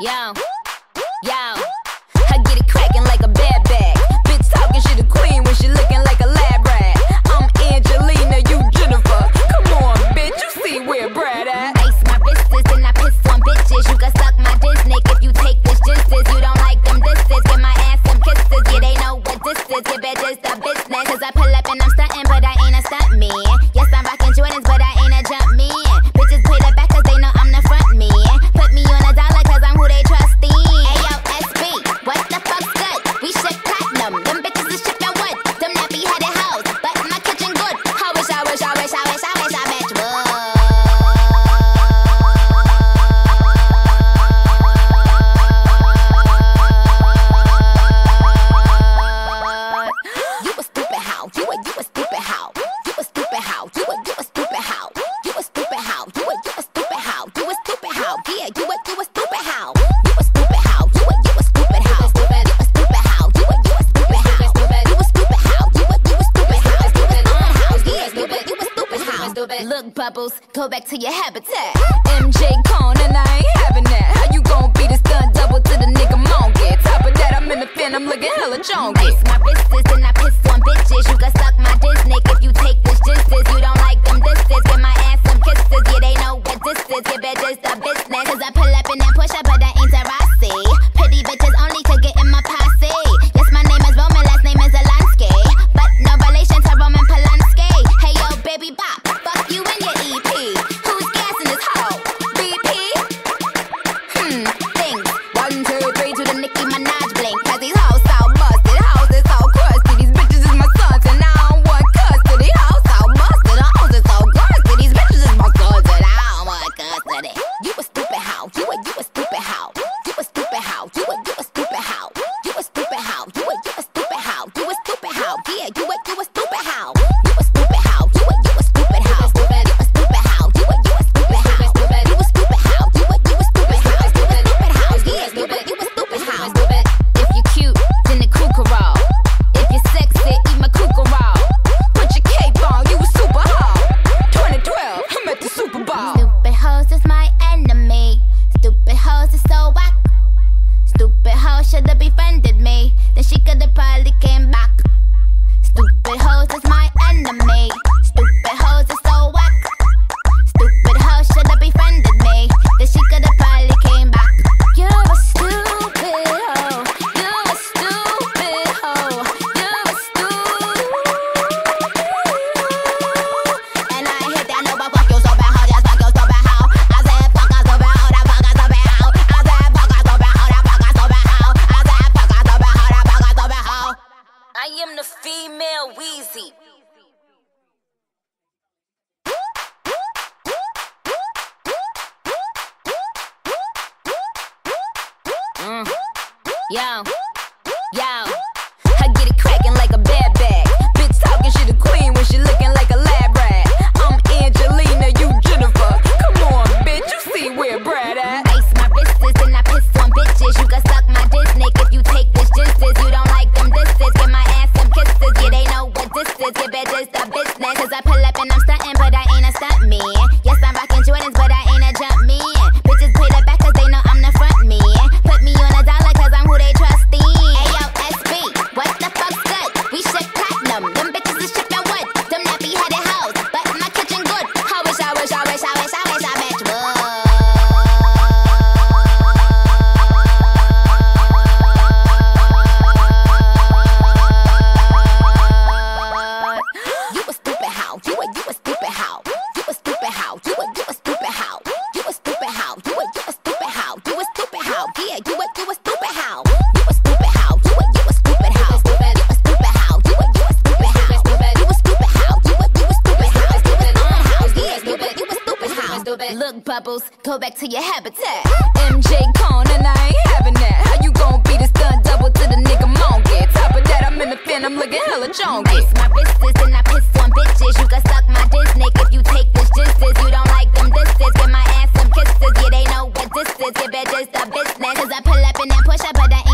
yo, yo. bubbles, go back to your habitat. MJ Cone I ain't having You a stupid how? You a you a Yo. bubbles, go back to your habitat. MJ Cone and I ain't having that. How you gon' beat a stunt double to the nigga monkey? Top of that, I'm in the fin, I'm looking hella chonky. Ice my wrists and I piss on bitches. You can suck my Disney if you take this justice. You don't like them disses, Get my ass some kisses. Yeah, they know what this is. Yeah, bitches the business. Cause I pull up in that push up, but I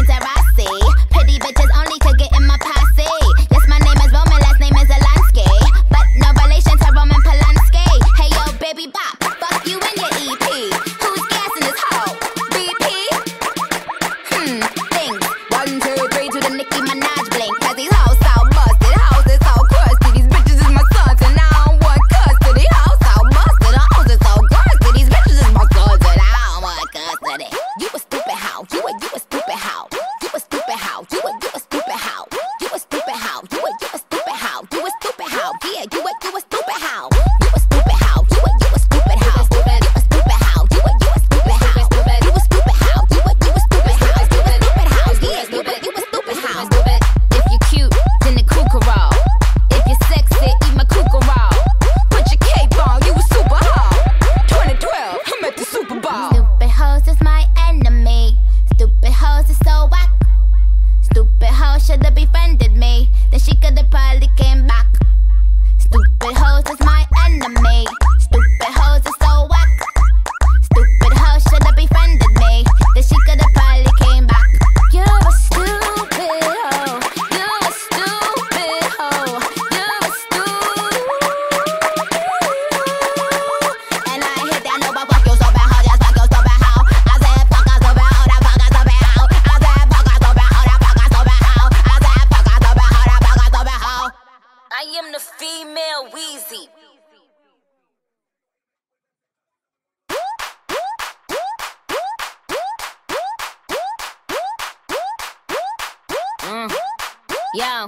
Yo,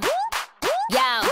yo.